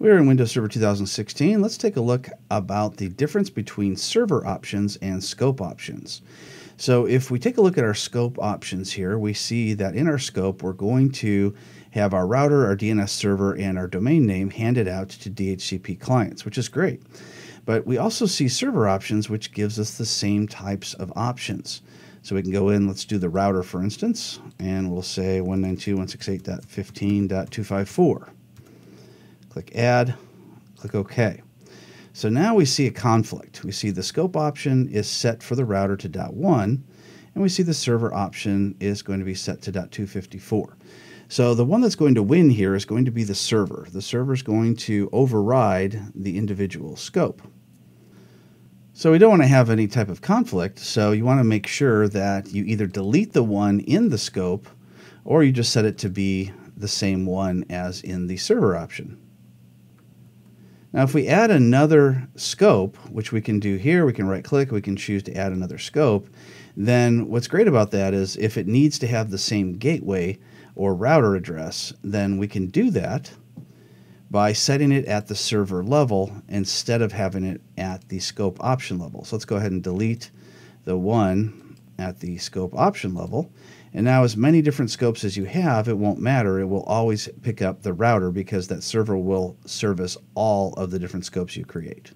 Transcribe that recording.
We're in Windows Server 2016. Let's take a look about the difference between server options and scope options. So if we take a look at our scope options here, we see that in our scope, we're going to have our router, our DNS server, and our domain name handed out to DHCP clients, which is great. But we also see server options, which gives us the same types of options. So we can go in, let's do the router, for instance, and we'll say 192.168.15.254. Click Add, click OK. So now we see a conflict. We see the scope option is set for the router to .1, and we see the server option is going to be set to .254. So the one that's going to win here is going to be the server. The server is going to override the individual scope. So we don't want to have any type of conflict, so you want to make sure that you either delete the one in the scope or you just set it to be the same one as in the server option. Now, if we add another scope, which we can do here, we can right click, we can choose to add another scope, then what's great about that is if it needs to have the same gateway or router address, then we can do that by setting it at the server level instead of having it at the scope option level. So let's go ahead and delete the one at the scope option level. And now as many different scopes as you have, it won't matter. It will always pick up the router because that server will service all of the different scopes you create.